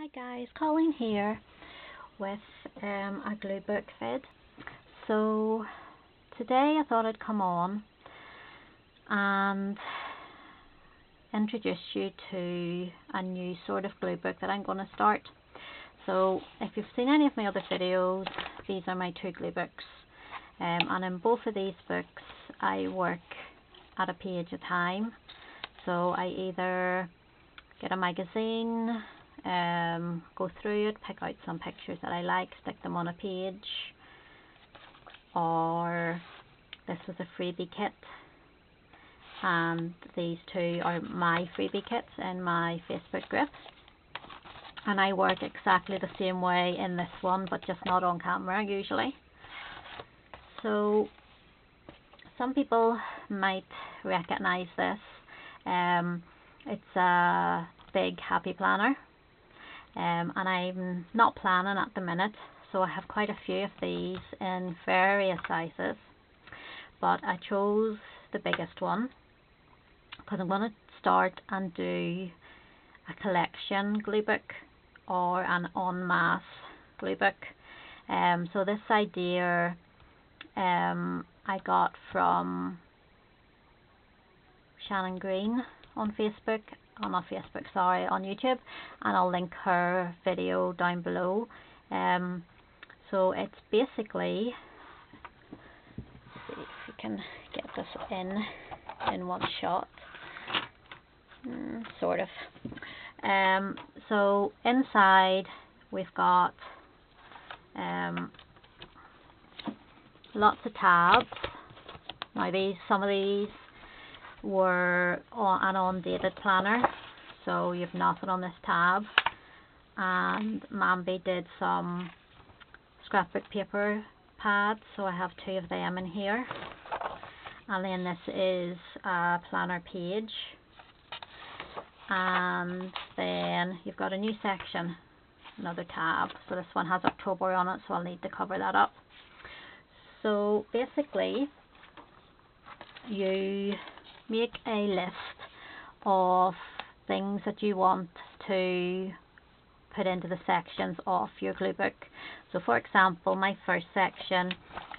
Hi guys, Colleen here with um, a glue book vid. So today I thought I'd come on and introduce you to a new sort of glue book that I'm going to start. So if you've seen any of my other videos, these are my two glue books. Um, and in both of these books I work at a page a time. So I either get a magazine um, go through it, pick out some pictures that I like, stick them on a page, or this was a freebie kit, and these two are my freebie kits in my Facebook group. And I work exactly the same way in this one, but just not on camera usually. So, some people might recognize this. Um, it's a big happy planner um, and I'm not planning at the minute so I have quite a few of these in various sizes. But I chose the biggest one because I'm going to start and do a collection glue book or an en masse glue book. Um, so this idea um, I got from Shannon Green on Facebook on our Facebook, sorry, on YouTube, and I'll link her video down below. Um, so it's basically, see if you can get this in in one shot, mm, sort of. Um, so inside we've got um, lots of tabs. These, some of these were on an undated planner so you've nothing on this tab. And Mambi did some scrapbook paper pads so I have two of them in here. And then this is a planner page. And then you've got a new section another tab. So this one has October on it so I'll need to cover that up. So basically you make a list of things that you want to put into the sections of your glue book. So for example, my first section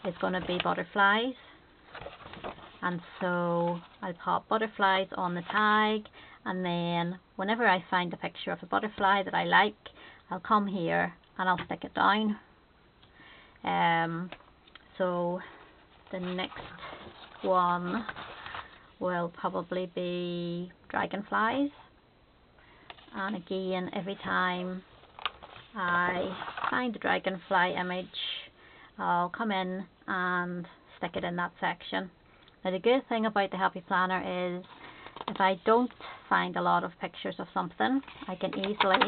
is going to be butterflies. And so I'll pop butterflies on the tag and then whenever I find a picture of a butterfly that I like, I'll come here and I'll stick it down. Um, so the next one will probably be dragonflies and again every time I find a dragonfly image I'll come in and stick it in that section. Now the good thing about the Happy Planner is if I don't find a lot of pictures of something I can easily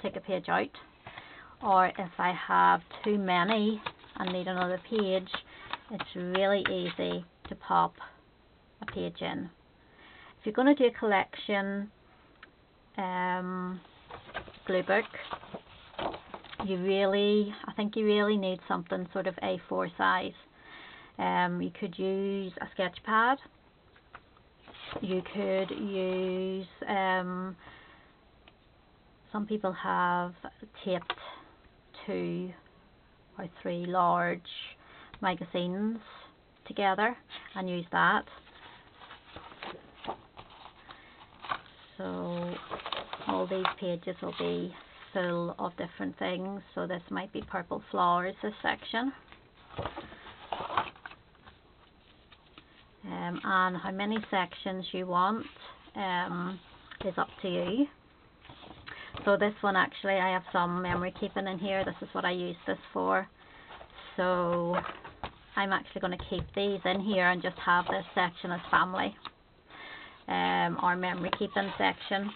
take a page out or if I have too many and need another page it's really easy to pop a page in. If you're going to do a collection um, glue book, you really, I think you really need something sort of A4 size. Um, you could use a sketch pad. You could use, um, some people have taped two or three large magazines together and use that. So all these pages will be full of different things. So this might be purple flowers this section. Um, and how many sections you want um, is up to you. So this one actually I have some memory keeping in here. This is what I use this for. So I'm actually going to keep these in here and just have this section as family um, or memory keeping section.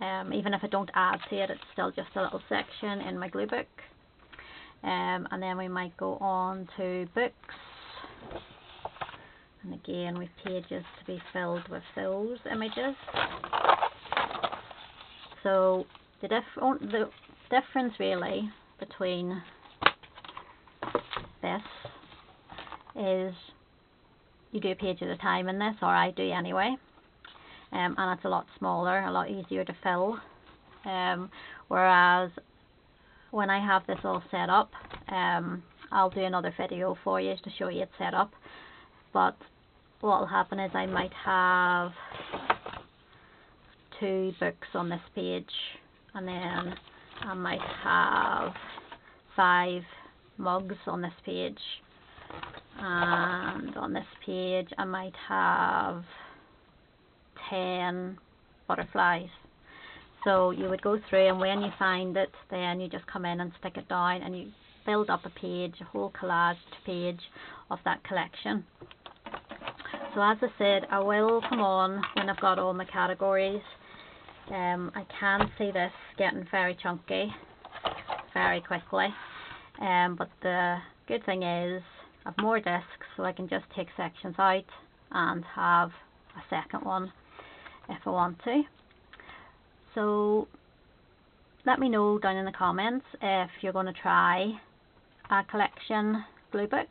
Um, even if I don't add to it, it's still just a little section in my glue book. Um, and then we might go on to books. And again, with pages to be filled with those images. So the, diff the difference really between this is you do a page at a time in this, or I do anyway um, and it's a lot smaller, a lot easier to fill. Um, whereas when I have this all set up, um, I'll do another video for you to show you it set up. But what will happen is I might have two books on this page and then I might have five mugs on this page and on this page I might have 10 butterflies. So you would go through and when you find it then you just come in and stick it down and you build up a page, a whole collage page of that collection. So as I said I will come on when I've got all my categories. Um, I can see this getting very chunky very quickly. Um, but the good thing is I've more discs so I can just take sections out and have a second one if I want to so let me know down in the comments if you're going to try a collection glue book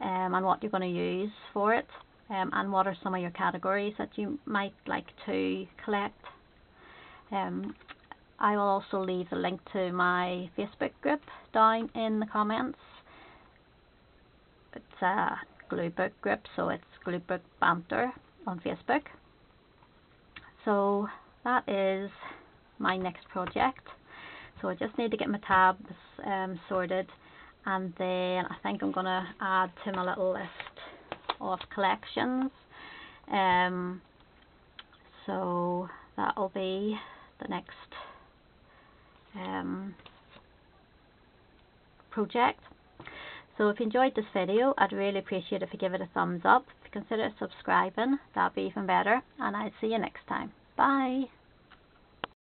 um, and what you're going to use for it um, and what are some of your categories that you might like to collect um, I will also leave the link to my Facebook group down in the comments. It's a glue book group, so it's glue book banter on Facebook. So that is my next project. So I just need to get my tabs um, sorted and then I think I'm going to add to my little list of collections. Um, so that'll be the next um, project. So if you enjoyed this video, I'd really appreciate if you give it a thumbs up. Consider subscribing, that'd be even better. And I'll see you next time. Bye.